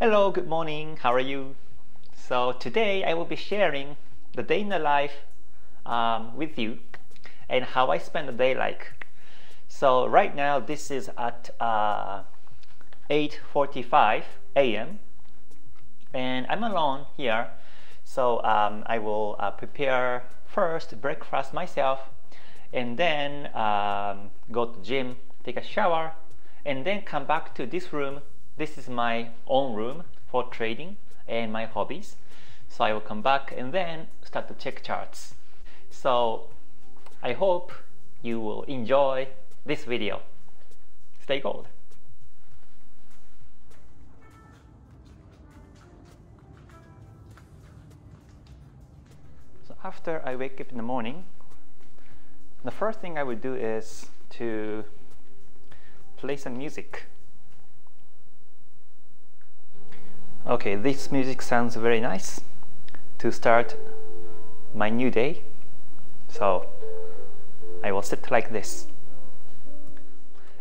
Hello, good morning. How are you? So today I will be sharing the day in the life um, with you and how I spend the day like. So right now this is at uh, 8:45 a.m. and I'm alone here. So um, I will uh, prepare first breakfast myself and then um, go to gym, take a shower, and then come back to this room. This is my own room for trading and my hobbies. So I will come back and then start to check charts. So I hope you will enjoy this video. Stay gold. So after I wake up in the morning, the first thing I would do is to play some music. Okay, this music sounds very nice to start my new day. So I will sit like this.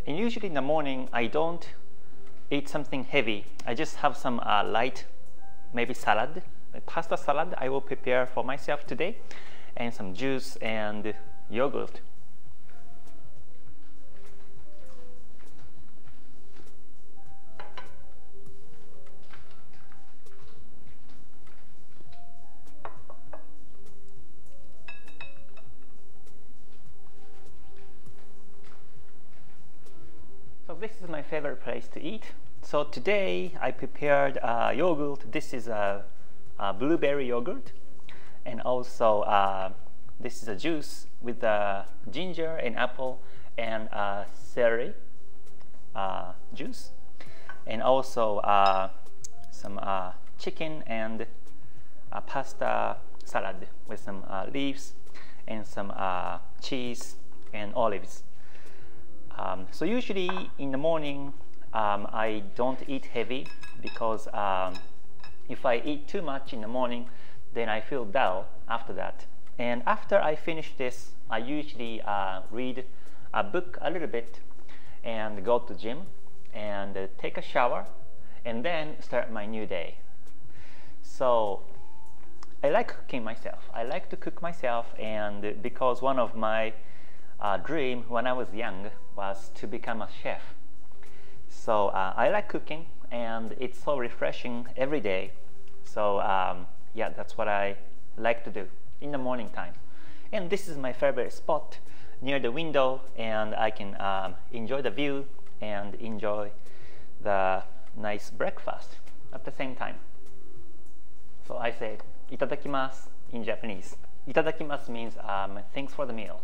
And usually in the morning, I don't eat something heavy. I just have some uh, light, maybe salad, pasta salad I will prepare for myself today, and some juice and yogurt. This is my favorite place to eat. So today I prepared uh, yogurt. This is a, a, blueberry yogurt, and also uh, this is a juice with uh, ginger and apple and uh, celery uh, juice, and also uh, some chicken and pasta salad with some leaves and some cheese and olives. Um, so usually in the morning, um, I don't eat heavy because um, if I eat too much in the morning, then I feel dull after that. And after I finish this, I usually uh, read a book a little bit and go to gym and uh, take a shower and then start my new day. So I like cooking myself. I like to cook myself and because one of my uh, dream when I was young was to become a chef. So uh, I like cooking and it's so refreshing every day. So um, yeah, that's what I like to do in the morning time. And this is my favorite spot near the window and I can um, enjoy the view and enjoy the nice breakfast at the same time. So I say itadakimasu in Japanese. Itadakimasu means um, thanks for the meal.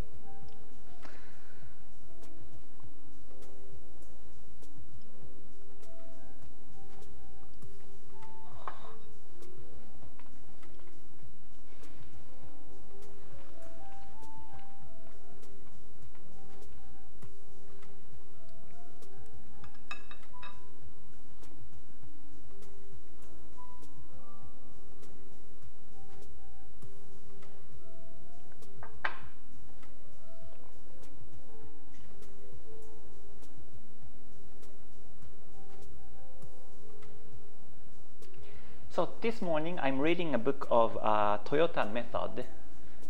This morning I'm reading a book of uh, Toyota Method,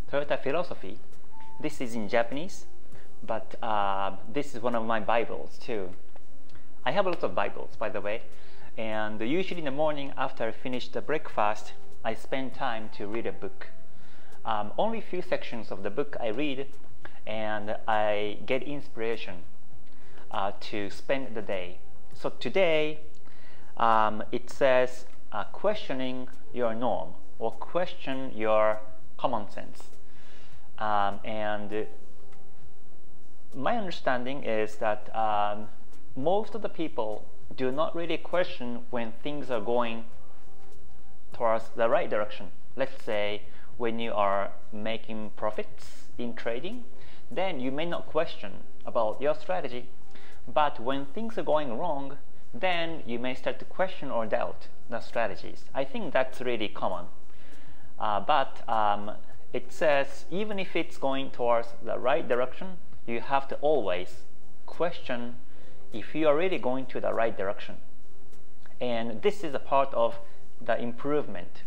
Toyota Philosophy. This is in Japanese, but uh, this is one of my Bibles too. I have a lot of Bibles, by the way, and usually in the morning after I finish the breakfast, I spend time to read a book. Um, only a few sections of the book I read, and I get inspiration uh, to spend the day. So today, um, it says uh, questioning your norm or question your common sense. Um, and my understanding is that um, most of the people do not really question when things are going towards the right direction. Let's say when you are making profits in trading, then you may not question about your strategy. But when things are going wrong, then you may start to question or doubt the strategies. I think that's really common. Uh, but um, it says even if it's going towards the right direction, you have to always question if you are really going to the right direction. And this is a part of the improvement,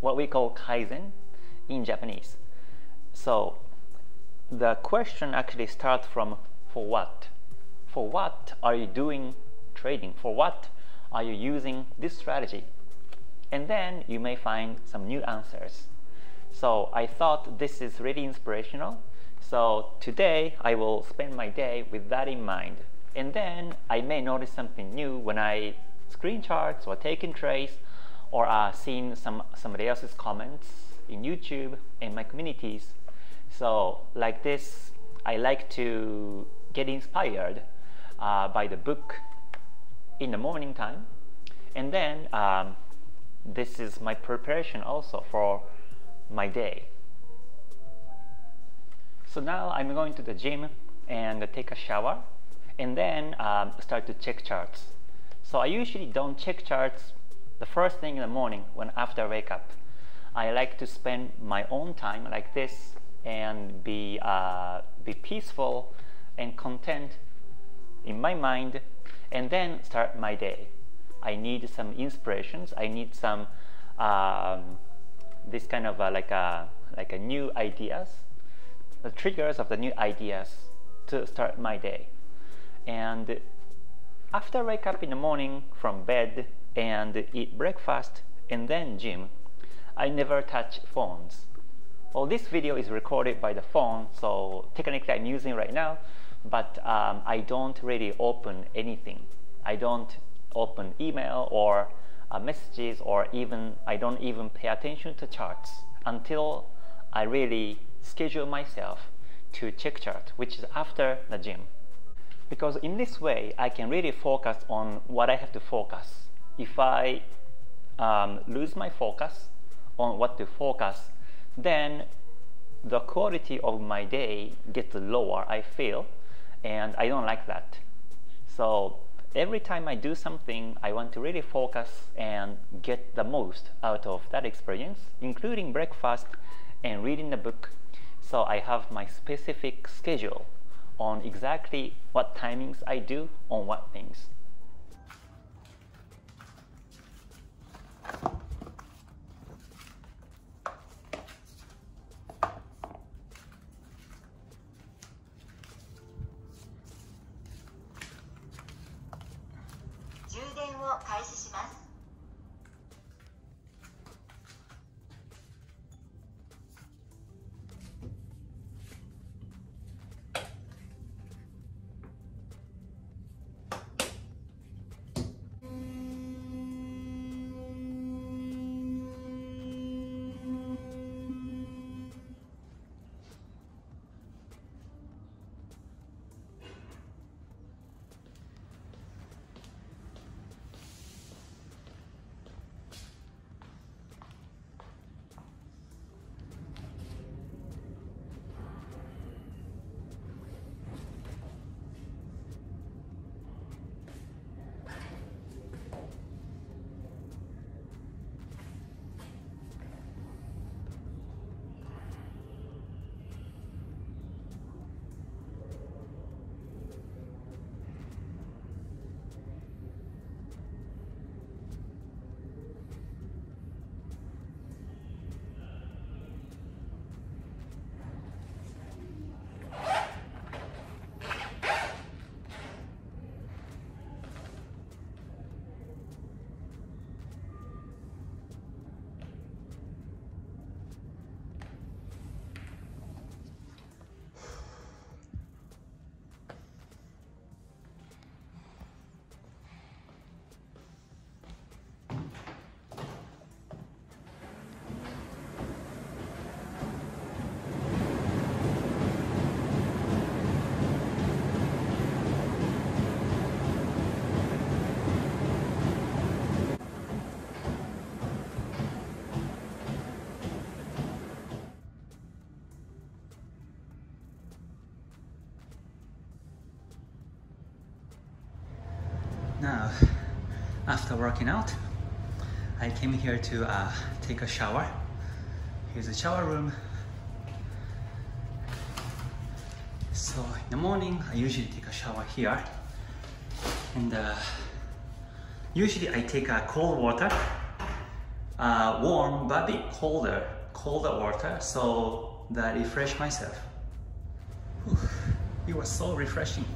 what we call kaizen in Japanese. So the question actually starts from for what? For what are you doing trading? For what are you using this strategy? And then you may find some new answers. So I thought this is really inspirational. So today I will spend my day with that in mind. And then I may notice something new when I screen charts or taking trades or uh, seeing some somebody else's comments in YouTube and my communities. So like this, I like to get inspired uh, by the book in the morning time. And then um, this is my preparation also for my day. So now I'm going to the gym and take a shower and then um, start to check charts. So I usually don't check charts the first thing in the morning when after I wake up. I like to spend my own time like this and be, uh, be peaceful and content in my mind and then start my day. I need some inspirations. I need some um, this kind of like a like a new ideas, the triggers of the new ideas to start my day. And after I wake up in the morning from bed and eat breakfast and then gym, I never touch phones. Well, this video is recorded by the phone, so technically I'm using right now, but um, I don't really open anything. I don't open email or uh, messages or even I don't even pay attention to charts until I really schedule myself to check chart, which is after the gym. Because in this way, I can really focus on what I have to focus. If I um, lose my focus on what to focus, then the quality of my day gets lower, I feel, and I don't like that. So every time I do something, I want to really focus and get the most out of that experience, including breakfast and reading the book. So I have my specific schedule on exactly what timings I do on what things. After working out, I came here to uh, take a shower. Here's a shower room. So in the morning, I usually take a shower here. And uh, Usually I take a cold water, uh, warm but a bit colder, colder water so that I refresh myself. It was so refreshing.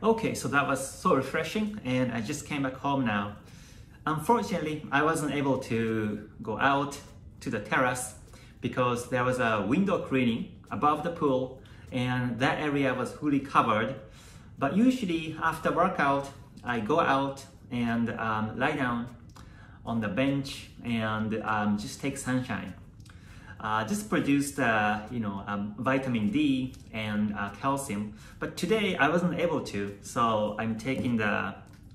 Okay, so that was so refreshing and I just came back home now. Unfortunately, I wasn't able to go out to the terrace because there was a window cleaning above the pool and that area was fully covered. But usually after workout, I go out and um, lie down on the bench and um, just take sunshine. Uh, just produced uh, you know um, vitamin D and uh, calcium but today I wasn't able to so I'm taking the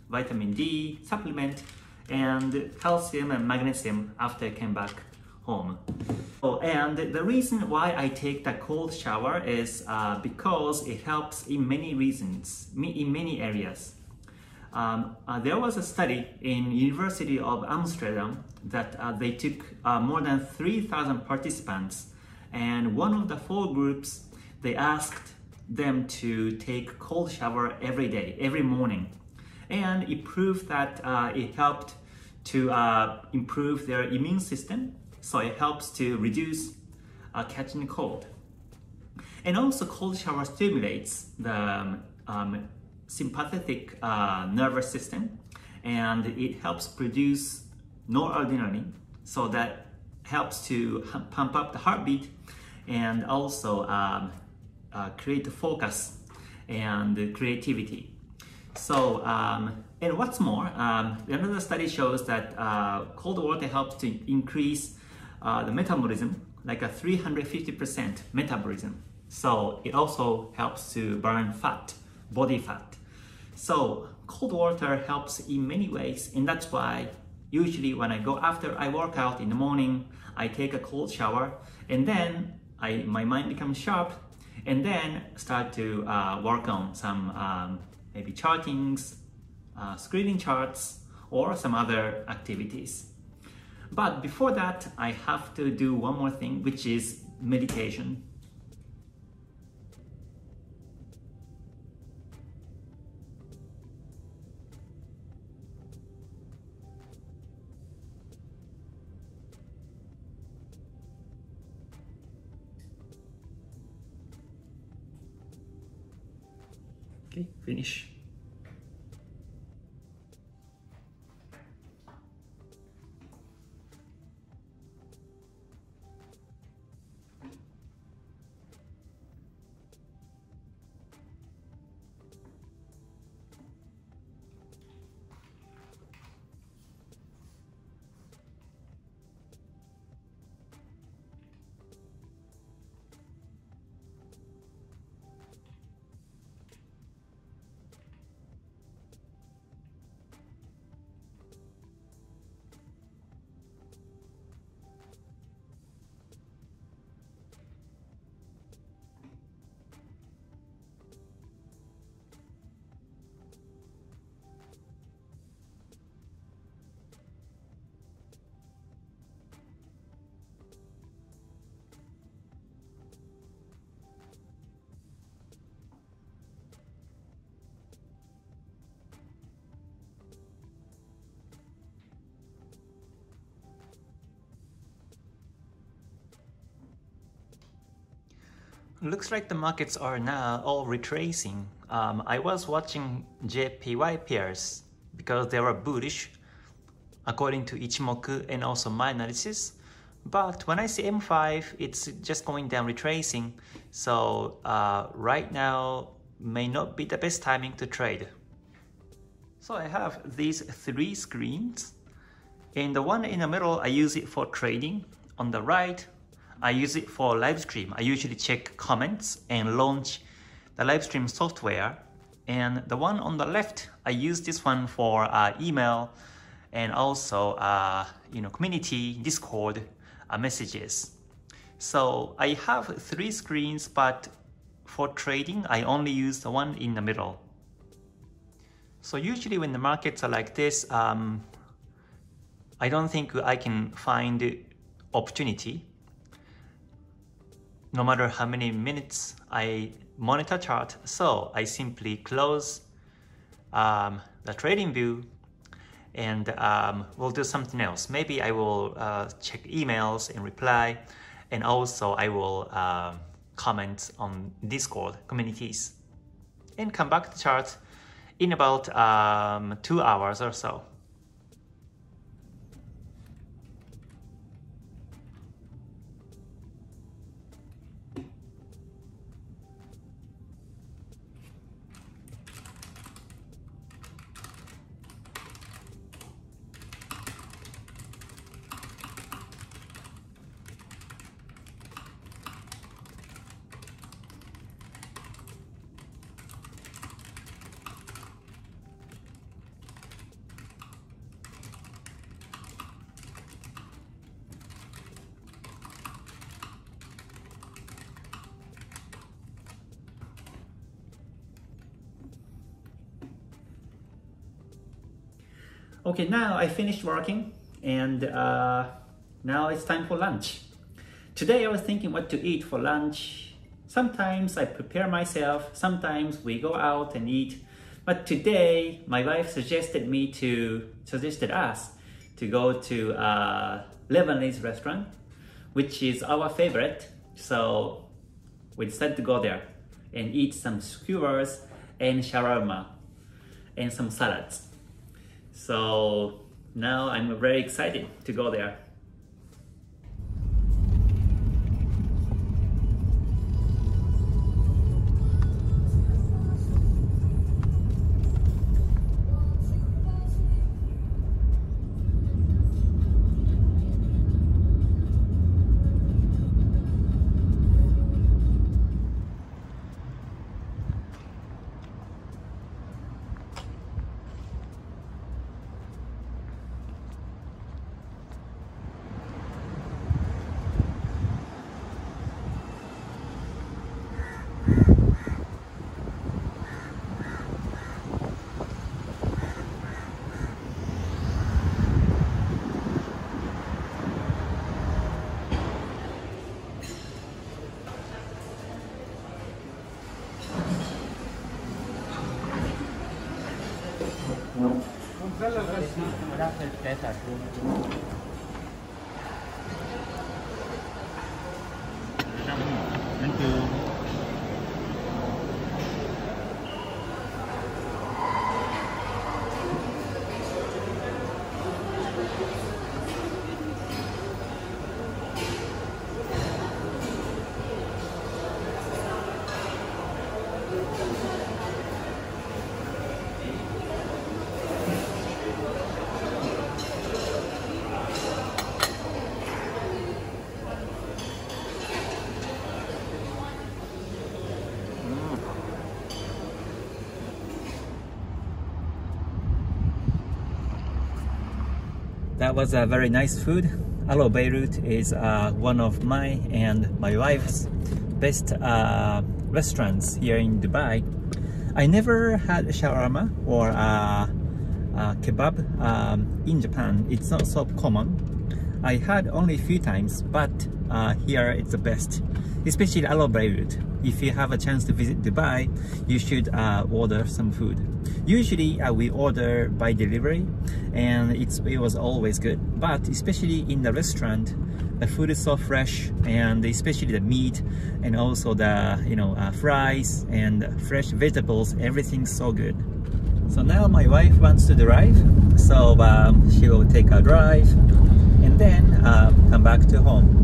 vitamin D supplement and calcium and magnesium after I came back home. Oh, and the reason why I take the cold shower is uh, because it helps in many reasons, in many areas. Um, uh, there was a study in University of Amsterdam that uh, they took uh, more than 3,000 participants and one of the four groups, they asked them to take cold shower every day, every morning. And it proved that uh, it helped to uh, improve their immune system so it helps to reduce uh, catching cold. And also cold shower stimulates the um, um, sympathetic uh, nervous system and it helps produce noradrenaline so that helps to pump up the heartbeat and also um, uh, create the focus and creativity. So, um, and what's more, um, another study shows that uh, cold water helps to increase uh, the metabolism, like a 350% metabolism. So it also helps to burn fat, body fat. So cold water helps in many ways, and that's why usually when I go after I work out in the morning, I take a cold shower, and then I, my mind becomes sharp, and then start to uh, work on some um, maybe chartings, uh, screening charts, or some other activities. But before that, I have to do one more thing, which is meditation. Okay, finish. Looks like the markets are now all retracing. Um, I was watching JPY pairs because they were bullish according to Ichimoku and also my analysis. But when I see M5, it's just going down retracing. So uh, right now may not be the best timing to trade. So I have these three screens. And the one in the middle, I use it for trading. On the right, I use it for live stream. I usually check comments and launch the live stream software. And the one on the left, I use this one for uh, email and also uh, you know community Discord uh, messages. So I have three screens, but for trading, I only use the one in the middle. So usually when the markets are like this, um, I don't think I can find opportunity no matter how many minutes I monitor chart. So I simply close um, the TradingView and um, we'll do something else. Maybe I will uh, check emails and reply and also I will uh, comment on Discord communities and come back to chart in about um, two hours or so. Okay, now I finished working and uh, now it's time for lunch. Today I was thinking what to eat for lunch. Sometimes I prepare myself, sometimes we go out and eat. But today my wife suggested me to, suggested us to go to a Lebanese restaurant, which is our favorite. So we decided to go there and eat some skewers and shawarma and some salads. So now I'm very excited to go there. That was a very nice food. Allo Beirut is uh, one of my and my wife's best uh, restaurants here in Dubai. I never had shawarma or uh, kebab um, in Japan. It's not so common. I had only a few times, but uh, here it's the best, especially Allo Beirut. If you have a chance to visit Dubai, you should uh, order some food. Usually uh, we order by delivery and it's, it was always good. But especially in the restaurant, the food is so fresh and especially the meat and also the you know uh, fries and fresh vegetables, everything's so good. So now my wife wants to drive, so um, she will take a drive and then uh, come back to home.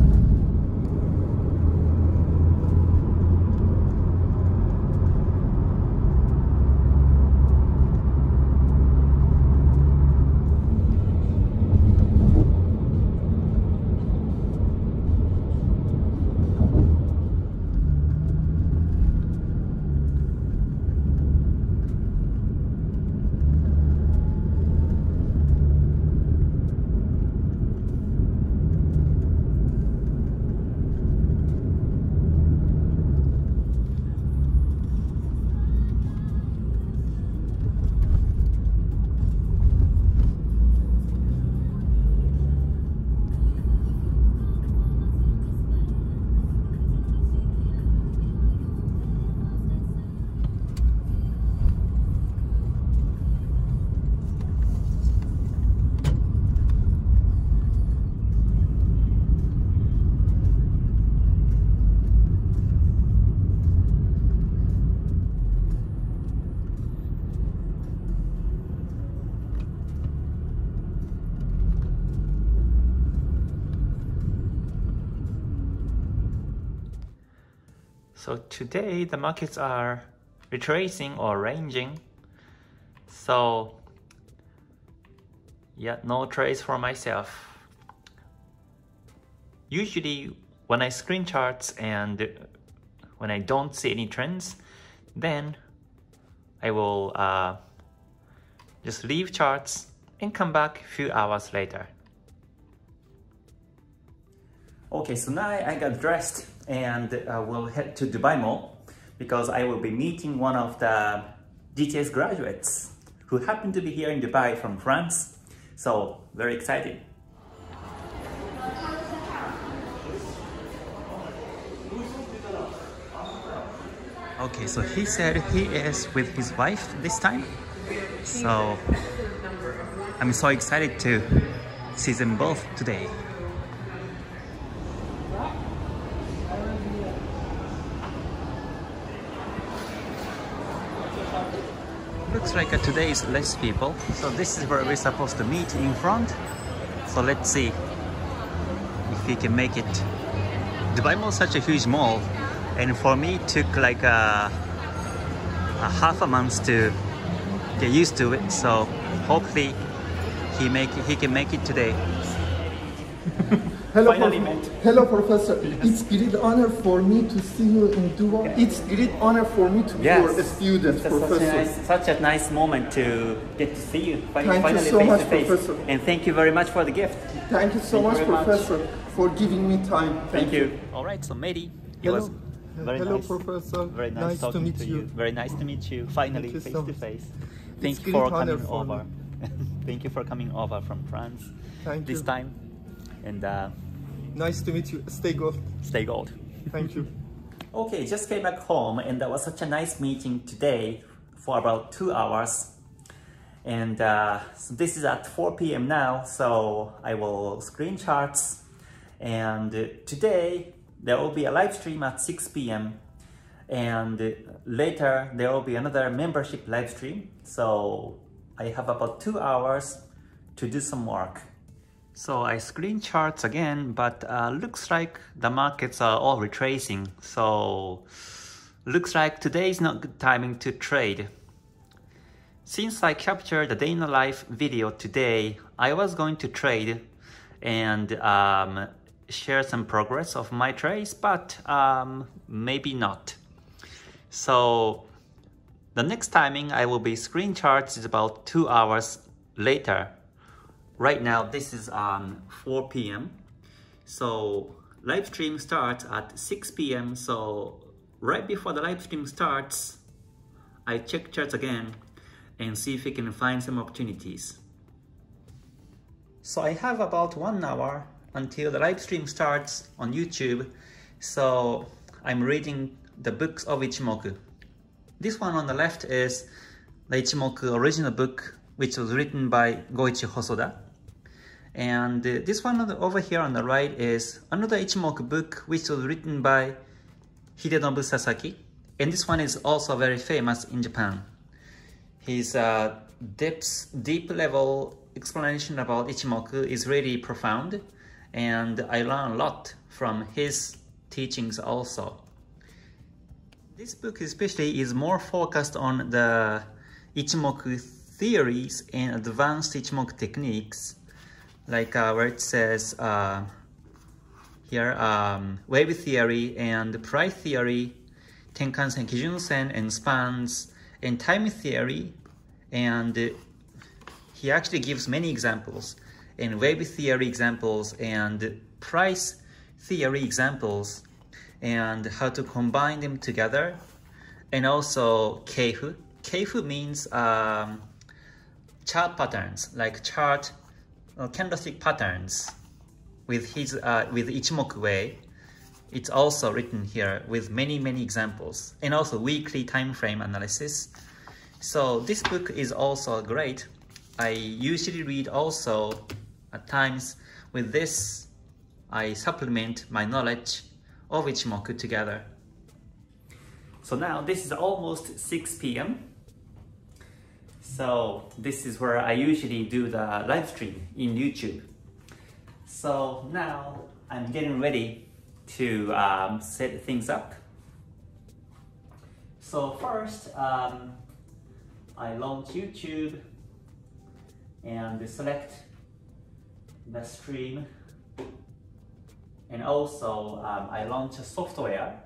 So today the markets are retracing or ranging. So yeah, no trades for myself. Usually when I screen charts and when I don't see any trends, then I will uh, just leave charts and come back a few hours later. Okay, so now I got dressed and uh, we'll head to Dubai Mall because I will be meeting one of the GTS graduates who happen to be here in Dubai from France. So very exciting. Okay, so he said he is with his wife this time. So I'm so excited to see them both today. Looks like uh, today is less people. So this is where we're supposed to meet in front. So let's see if we can make it. Dubai Mall is such a huge mall and for me it took like a, a half a month to get used to it so hopefully he make he can make it today Hello, prof Hello, Professor. Yes. It's great honor for me to see you in Dubai. Okay. It's great honor for me to yes. be your student, That's Professor. Such a, nice, such a nice moment to get to see you finally, thank you so face much, face. Professor. And thank you very much for the gift. Thank you so thank much, you Professor, much. for giving me time. Thank, thank you. you. All right, so Mehdi, it was very Hello, nice. Professor. Very nice, nice to meet to you. you. Very nice to meet you. Finally, you face so to face. Thank it's you for coming for over. Thank you for coming over from France. Thank this you. time. And uh, nice to meet you. Stay gold. Stay gold. Thank you. okay, just came back home, and that was such a nice meeting today for about two hours. And uh, so this is at 4 p.m. now, so I will screen charts. And today there will be a live stream at 6 p.m. and later there will be another membership live stream. So I have about two hours to do some work. So I screen charts again, but uh, looks like the markets are all retracing. So looks like today is not good timing to trade. Since I captured the day in the life video today, I was going to trade and um, share some progress of my trades, but um, maybe not. So the next timing I will be screen charts is about two hours later. Right now this is um, 4 p.m. So live stream starts at 6 p.m. So right before the live stream starts, I check charts again and see if we can find some opportunities. So I have about one hour until the live stream starts on YouTube. So I'm reading the books of Ichimoku. This one on the left is the Ichimoku original book, which was written by Goichi Hosoda. And uh, this one over here on the right is another Ichimoku book, which was written by Hidenobu Sasaki. And this one is also very famous in Japan. His uh, deep level explanation about Ichimoku is really profound and I learned a lot from his teachings also. This book especially is more focused on the Ichimoku theories and advanced Ichimoku techniques, like uh, where it says uh, here um, wave theory and price theory, Tenkan-sen, Kijun-sen, and spans, and time theory, and he actually gives many examples and wave theory examples and price theory examples and how to combine them together and also keifu. Keifu means um, chart patterns like chart candlestick patterns with his uh, with Ichimoku way. It's also written here with many many examples and also weekly time frame analysis. So this book is also great. I usually read also at times, with this, I supplement my knowledge of Ichimoku together. So now this is almost 6 p.m. So this is where I usually do the live stream in YouTube. So now I'm getting ready to um, set things up. So first, um, I launch YouTube and select the stream and also um, I launch a software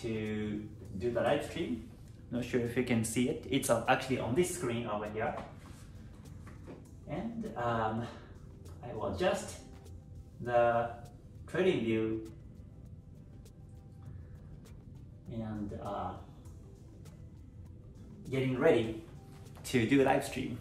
to do the live stream. Not sure if you can see it. It's actually on this screen over here. And um, I will adjust the TradingView and uh, getting ready to do a live stream.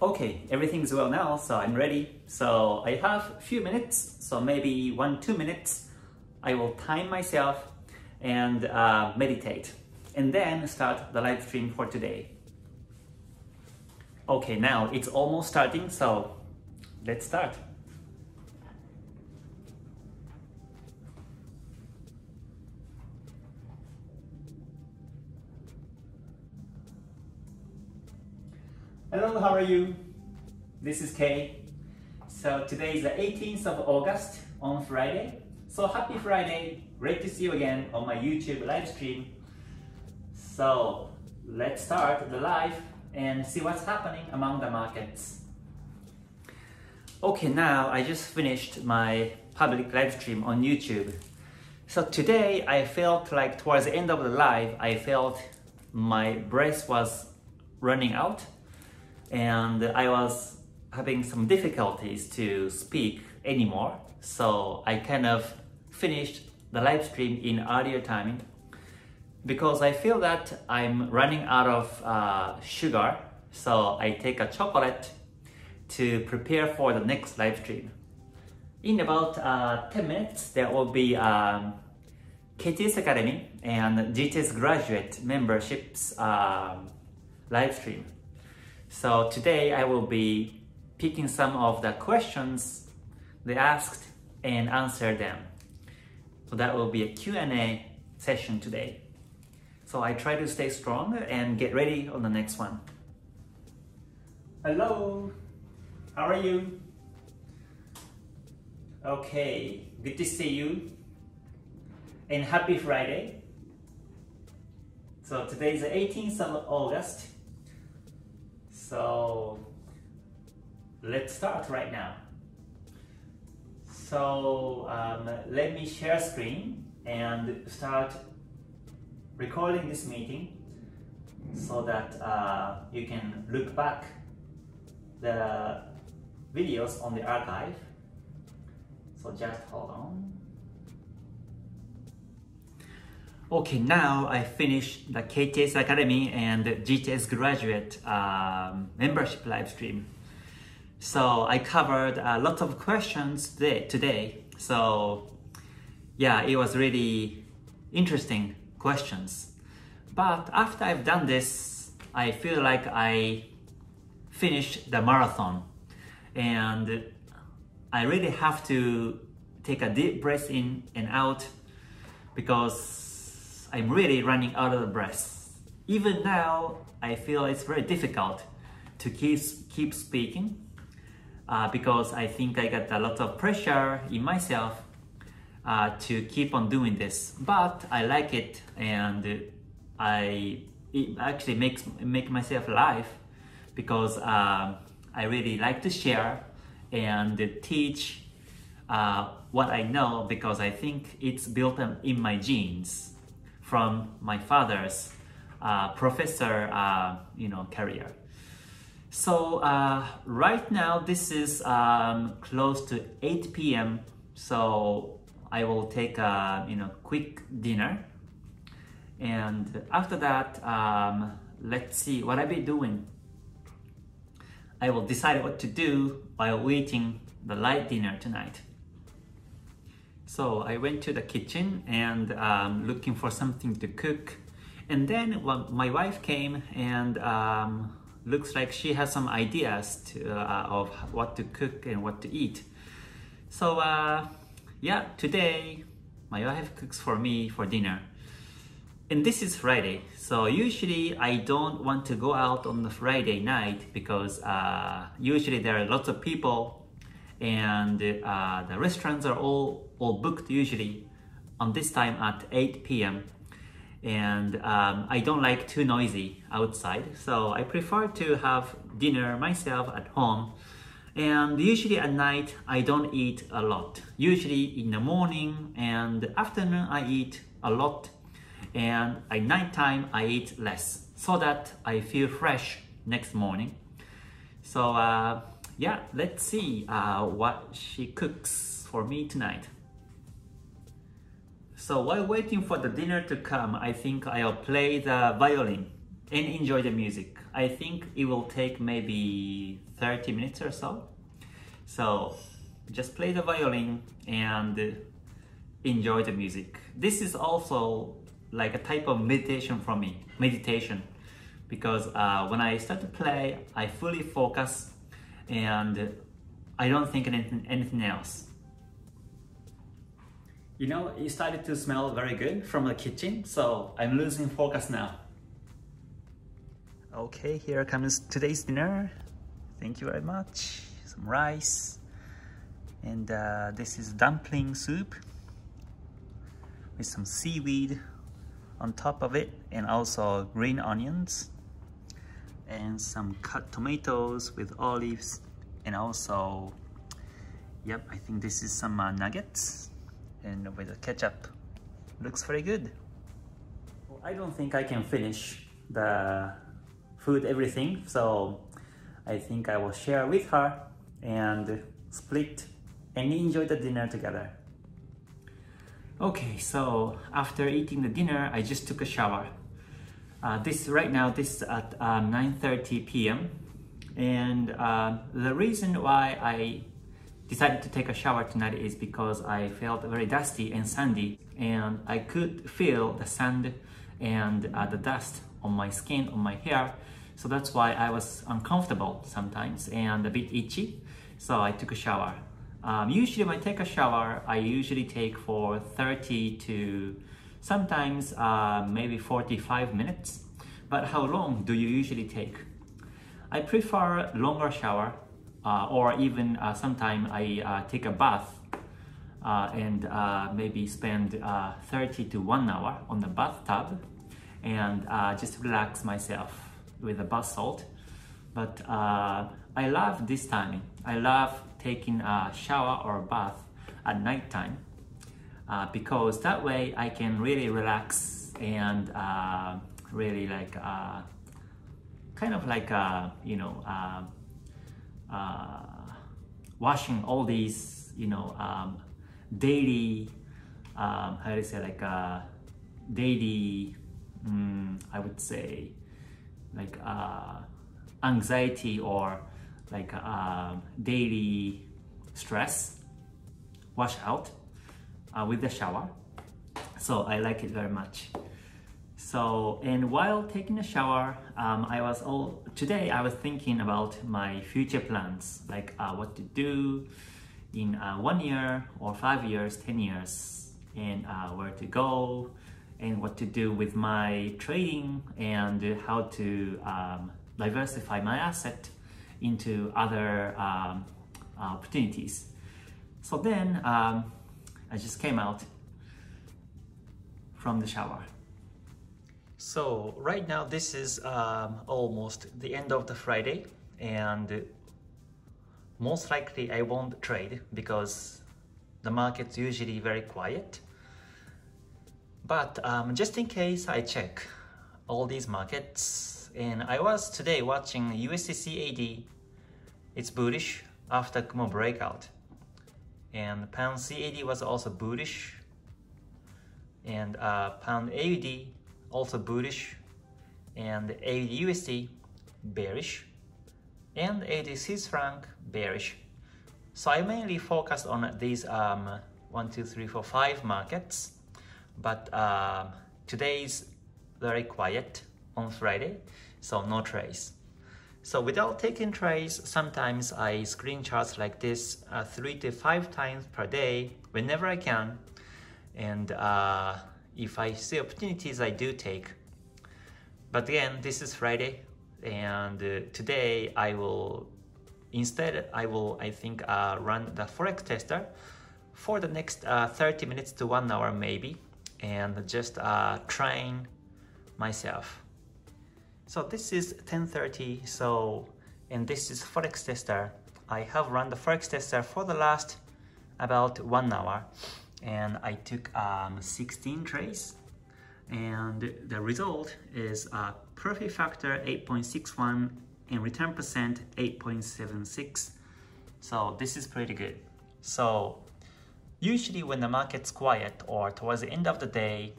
Okay, everything's well now, so I'm ready. So I have a few minutes, so maybe one, two minutes. I will time myself and uh, meditate and then start the live stream for today. Okay, now it's almost starting, so let's start. Hello, how are you? This is Kei. So today is the 18th of August on Friday. So happy Friday. Great to see you again on my YouTube live stream. So let's start the live and see what's happening among the markets. Okay, now I just finished my public live stream on YouTube. So today I felt like towards the end of the live, I felt my breath was running out and I was having some difficulties to speak anymore. So I kind of finished the live stream in earlier timing because I feel that I'm running out of uh, sugar. So I take a chocolate to prepare for the next live stream. In about uh, 10 minutes, there will be um, KTS Academy and GTS graduate memberships um, live stream. So today I will be picking some of the questions they asked and answer them. So that will be a Q&A session today. So I try to stay strong and get ready on the next one. Hello, how are you? Okay, good to see you. And happy Friday. So today is the 18th of August so let's start right now. So um, let me share screen and start recording this meeting so that uh, you can look back the videos on the archive. So just hold on. Okay, now I finished the KTS Academy and GTS graduate um, membership live stream. So I covered a lot of questions today. So yeah, it was really interesting questions. But after I've done this, I feel like I finished the marathon and I really have to take a deep breath in and out because I'm really running out of breath. Even now, I feel it's very difficult to keep, keep speaking uh, because I think I got a lot of pressure in myself uh, to keep on doing this. But I like it and I it actually makes make myself alive because uh, I really like to share and teach uh, what I know because I think it's built in my genes from my father's uh, professor, uh, you know, career. So uh, right now this is um, close to 8 p.m. So I will take a you know quick dinner, and after that, um, let's see what I'll be doing. I will decide what to do while waiting the light dinner tonight. So I went to the kitchen and um, looking for something to cook. And then my wife came and um, looks like she has some ideas to, uh, of what to cook and what to eat. So uh, yeah, today my wife cooks for me for dinner. And this is Friday, so usually I don't want to go out on the Friday night because uh, usually there are lots of people and uh, the restaurants are all, all booked usually on this time at 8 p.m. And um, I don't like too noisy outside, so I prefer to have dinner myself at home. And usually at night, I don't eat a lot. Usually in the morning and afternoon, I eat a lot. And at nighttime, I eat less so that I feel fresh next morning. So uh, yeah, let's see uh, what she cooks for me tonight. So while waiting for the dinner to come, I think I'll play the violin and enjoy the music. I think it will take maybe 30 minutes or so. So just play the violin and enjoy the music. This is also like a type of meditation for me, meditation. Because uh, when I start to play, I fully focus and I don't think anything, anything else. You know, it started to smell very good from the kitchen, so I'm losing focus now. Okay, here comes today's dinner. Thank you very much. Some rice. And uh, this is dumpling soup with some seaweed on top of it and also green onions and some cut tomatoes with olives and also yep I think this is some uh, nuggets and with the ketchup. Looks very good. Well, I don't think I can finish the food everything so I think I will share with her and split and enjoy the dinner together. Okay so after eating the dinner I just took a shower. Uh, this right now this is at uh, 9:30 p.m. and uh, the reason why I decided to take a shower tonight is because I felt very dusty and sandy and I could feel the sand and uh, the dust on my skin on my hair so that's why I was uncomfortable sometimes and a bit itchy so I took a shower um, usually when I take a shower I usually take for 30 to sometimes uh, maybe 45 minutes. But how long do you usually take? I prefer longer shower or even uh, sometimes I uh, take a bath uh, and uh, maybe spend 30 to one hour on the bathtub and just relax myself with the bath salt. But I love this timing. I love taking a shower or a bath at night time uh, because that way I can really relax and uh, really like uh, kind of like uh, you know uh, uh, washing all these you know um, daily um, how do you say like daily um, I would say like anxiety or like daily stress wash out uh, with the shower. So I like it very much. So, and while taking a shower, um, I was all, today I was thinking about my future plans, like uh, what to do in uh, one year or five years, 10 years, and uh, where to go, and what to do with my trading, and how to um, diversify my asset into other um, opportunities. So then, um, I just came out from the shower. So right now this is um, almost the end of the Friday and most likely I won't trade because the market's usually very quiet. But um, just in case I check all these markets and I was today watching USD CAD, it's bullish after Kumo breakout. And pound CAD was also bullish. And uh, pound AUD also bullish and AUD USD bearish and AUD Swiss franc bearish. So I mainly focused on these um, one two three four five markets. But uh, is very quiet on Friday so no trades so without taking trades, sometimes I screen charts like this uh, three to five times per day whenever I can. And uh, if I see opportunities, I do take. But again, this is Friday and uh, today I will instead I will, I think, uh, run the Forex tester for the next uh, 30 minutes to one hour maybe and just uh, train myself. So this is 10.30, so, and this is Forex tester. I have run the Forex tester for the last about one hour and I took um, 16 trades and the result is a profit factor 8.61 and return percent 8.76 so this is pretty good. So usually when the market's quiet or towards the end of the day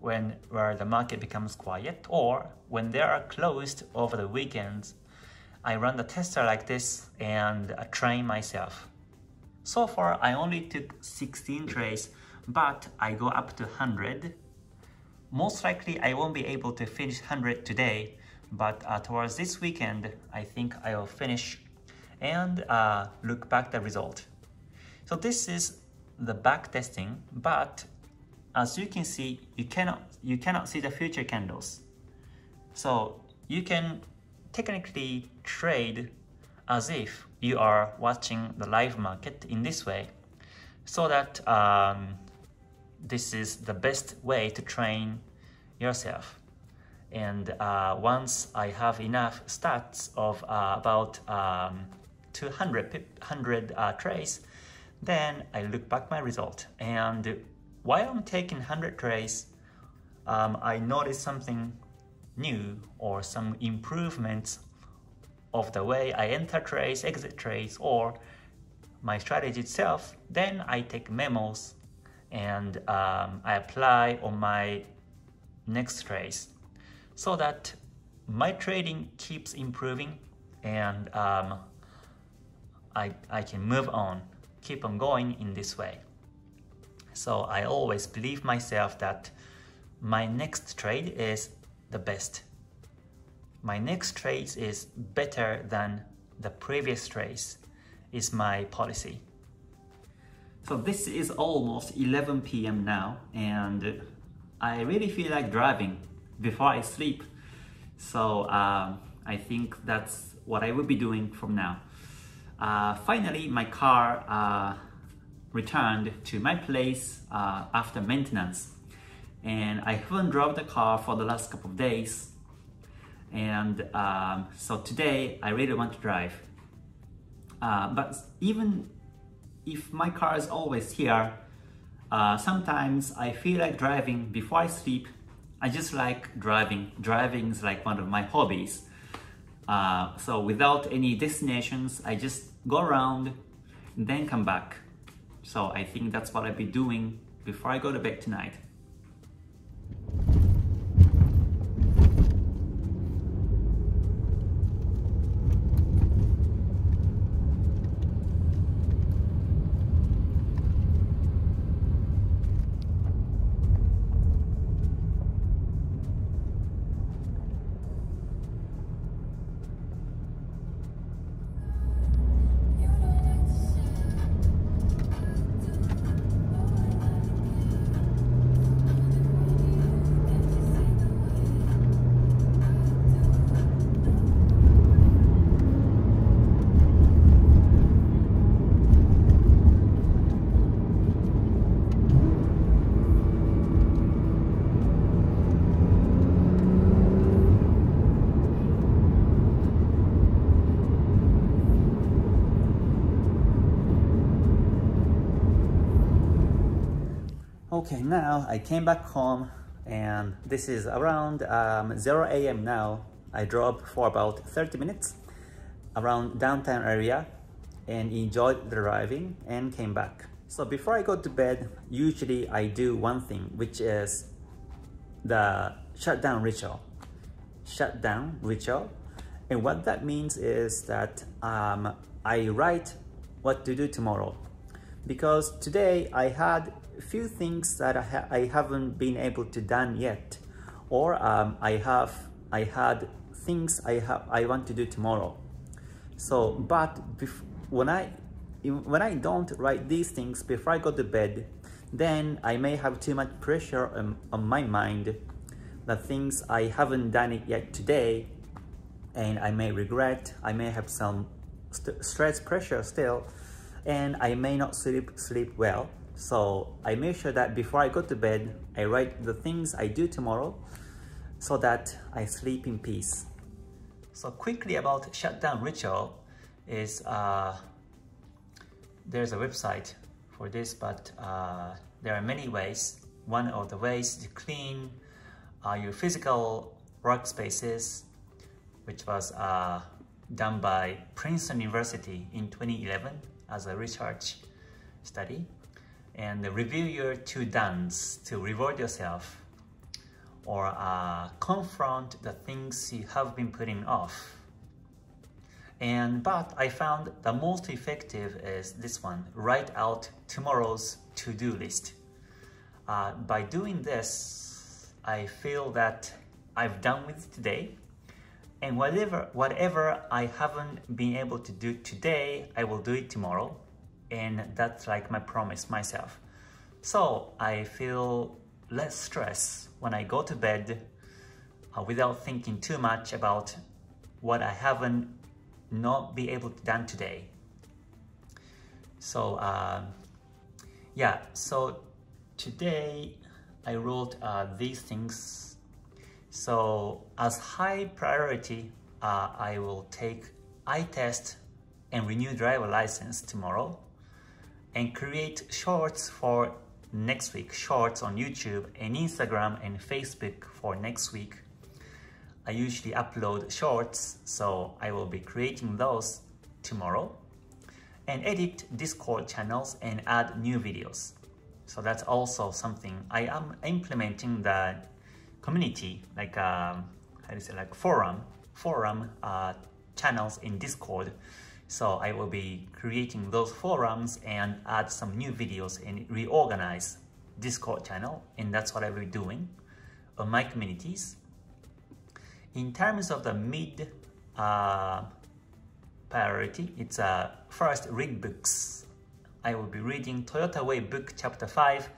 when where the market becomes quiet or when they are closed over the weekends I run the tester like this and I train myself so far I only took 16 trades but I go up to 100 most likely I won't be able to finish 100 today, but uh, towards this weekend, I think I will finish and uh, look back the result. So this is the back testing, but as you can see, you cannot, you cannot see the future candles. So you can technically trade as if you are watching the live market in this way so that um, this is the best way to train yourself. And uh, once I have enough stats of uh, about um, 200 100 uh, trades, then I look back my result. And while I'm taking 100 trades, um, I notice something new or some improvements of the way I enter trades, exit trades, or my strategy itself, then I take memos and um, I apply on my next trades so that my trading keeps improving and um, I, I can move on, keep on going in this way. So I always believe myself that my next trade is the best. My next trade is better than the previous trades is my policy. So this is almost 11 p.m. now and I really feel like driving before I sleep. So uh, I think that's what I will be doing from now. Uh, finally, my car uh, returned to my place uh, after maintenance. And I haven't drove the car for the last couple of days. And um, so today I really want to drive. Uh, but even if my car is always here, uh, sometimes I feel like driving before I sleep. I just like driving. Driving is like one of my hobbies. Uh, so without any destinations, I just go around and then come back. So I think that's what I'll be doing before I go to bed tonight. I came back home and this is around um, 0 a.m. now. I drove for about 30 minutes around downtown area and enjoyed the driving and came back. So before I go to bed, usually I do one thing, which is the shutdown ritual. Shutdown ritual. And what that means is that um, I write what to do tomorrow. Because today I had few things that I, ha I haven't been able to done yet or um, I have I had things I have I want to do tomorrow so but when I when I don't write these things before I go to bed then I may have too much pressure on, on my mind the things I haven't done it yet today and I may regret I may have some st stress pressure still, and I may not sleep, sleep well. So I make sure that before I go to bed, I write the things I do tomorrow so that I sleep in peace. So quickly about shutdown ritual is uh, there's a website for this, but uh, there are many ways. One of the ways to clean uh, your physical workspaces, which was uh, done by Princeton University in 2011 as a research study. And review your two dones to reward yourself or uh, confront the things you have been putting off. And but I found the most effective is this one, write out tomorrow's to-do list. Uh, by doing this, I feel that I've done with today and whatever, whatever I haven't been able to do today, I will do it tomorrow. And that's like my promise myself. So I feel less stress when I go to bed uh, without thinking too much about what I haven't not be able to done today. So uh, yeah, so today I wrote uh, these things. So as high priority, uh, I will take eye test and renew driver license tomorrow and create shorts for next week, shorts on YouTube and Instagram and Facebook for next week. I usually upload shorts, so I will be creating those tomorrow and edit Discord channels and add new videos. So that's also something I am implementing the community, like um, how do you say, like forum, forum uh, channels in Discord so I will be creating those forums and add some new videos and reorganize Discord channel. And that's what I will be doing on my communities. In terms of the mid uh, priority, it's uh, first read books. I will be reading Toyota Way book chapter 5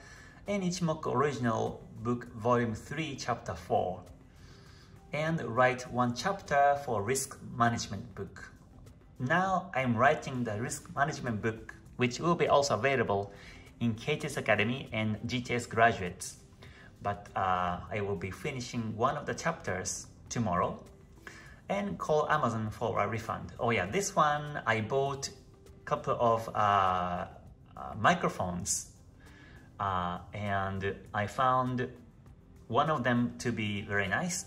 and Ichimoku original book volume 3 chapter 4 and write one chapter for risk management book. Now I'm writing the risk management book, which will be also available in KTS Academy and GTS graduates. But uh, I will be finishing one of the chapters tomorrow and call Amazon for a refund. Oh yeah, this one I bought a couple of uh, uh, microphones uh, and I found one of them to be very nice.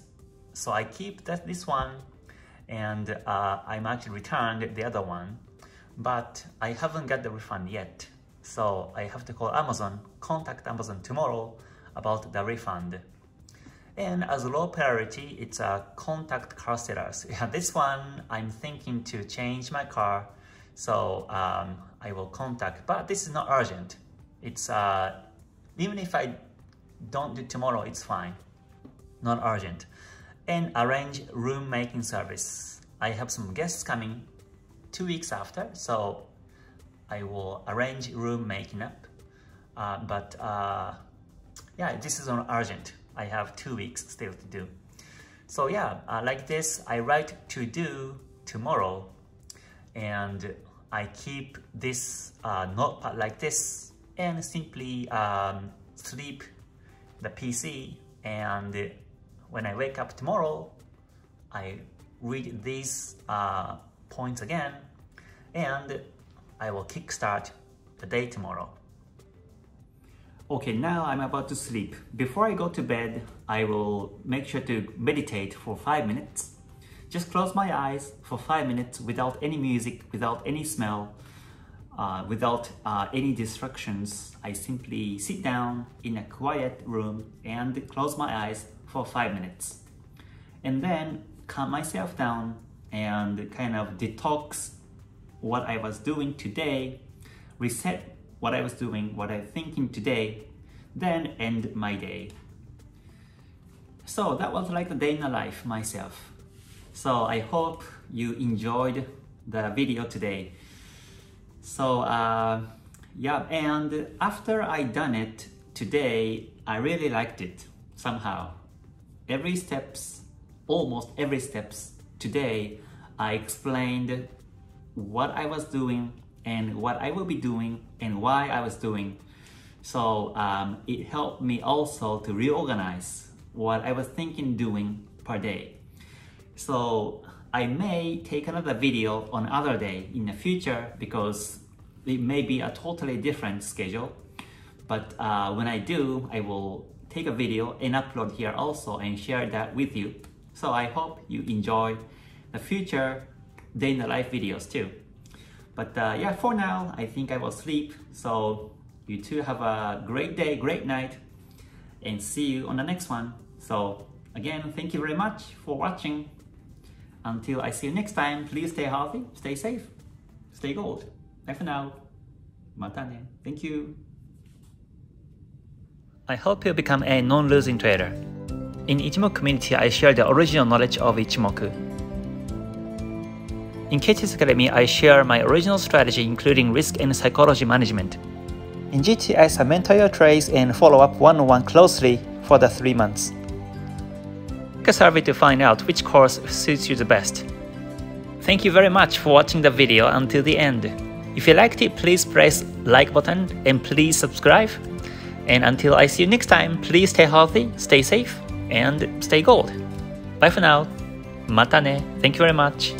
So I keep that this one and uh, I'm actually returned the other one, but I haven't got the refund yet. So I have to call Amazon, contact Amazon tomorrow about the refund. And as a low priority, it's a contact car sellers. Yeah, this one, I'm thinking to change my car. So um, I will contact, but this is not urgent. It's, uh, even if I don't do tomorrow, it's fine. Not urgent and arrange room making service. I have some guests coming two weeks after, so I will arrange room making up. Uh, but uh, yeah, this is not urgent. I have two weeks still to do. So yeah, uh, like this, I write to do tomorrow and I keep this uh, notepad like this and simply um, sleep the PC and when I wake up tomorrow, I read these uh, points again and I will kickstart the day tomorrow. Okay, now I'm about to sleep. Before I go to bed, I will make sure to meditate for five minutes. Just close my eyes for five minutes without any music, without any smell, uh, without uh, any distractions. I simply sit down in a quiet room and close my eyes for five minutes. And then calm myself down and kind of detox what I was doing today, reset what I was doing, what I'm thinking today, then end my day. So that was like a day in a life myself. So I hope you enjoyed the video today. So uh, yeah, and after I done it today, I really liked it somehow every steps, almost every steps today, I explained what I was doing and what I will be doing and why I was doing. So um, it helped me also to reorganize what I was thinking doing per day. So I may take another video on other day in the future because it may be a totally different schedule. But uh, when I do, I will take a video and upload here also and share that with you. So I hope you enjoy the future day in the life videos too. But uh, yeah, for now, I think I will sleep. So you two have a great day, great night, and see you on the next one. So again, thank you very much for watching. Until I see you next time, please stay healthy, stay safe, stay gold. Bye for now. Matane. Thank you. I hope you become a non-losing trader. In Ichimoku community, I share the original knowledge of Ichimoku. In KTS Academy, I share my original strategy including risk and psychology management. In GTS, I mentor your trades and follow up one-on-one closely for the three months. Take a survey to find out which course suits you the best. Thank you very much for watching the video until the end. If you liked it, please press like button and please subscribe. And until I see you next time, please stay healthy, stay safe, and stay gold. Bye for now. Mata ne. Thank you very much.